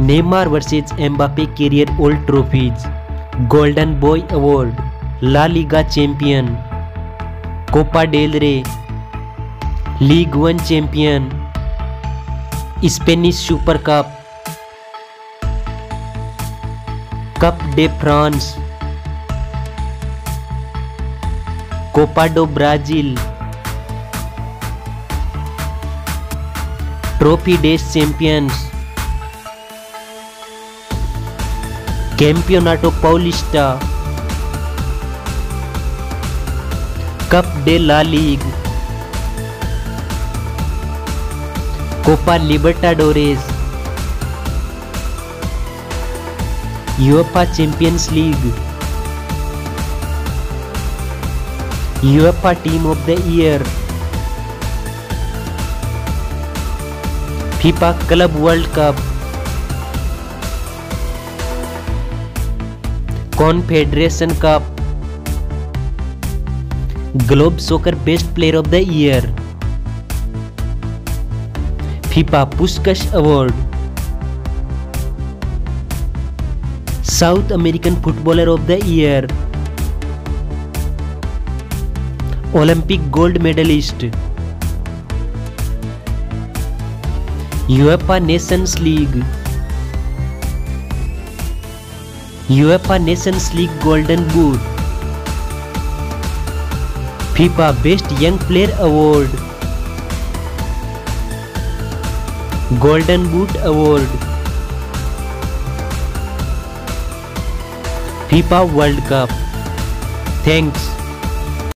Neymar versus Mbappe career old trophies golden boy award La Liga Copa del Rey Ligue one champion Spanish super cup cup de France Copa do Brazil trophy de champions Campeonato Paulista cup de la Ligue Copa Libertadores UEFA champions league UEFA team of the year FIFA club world cup Confederation Cup, Globe Soccer Best Player of the Year, FIFA Puskas Award, South American Footballer of the Year, Olympic Gold Medalist, UEFA Nations League. UEFA Nations League Golden Boot FIFA Best Young Player Award Golden Boot Award FIFA World Cup Thanks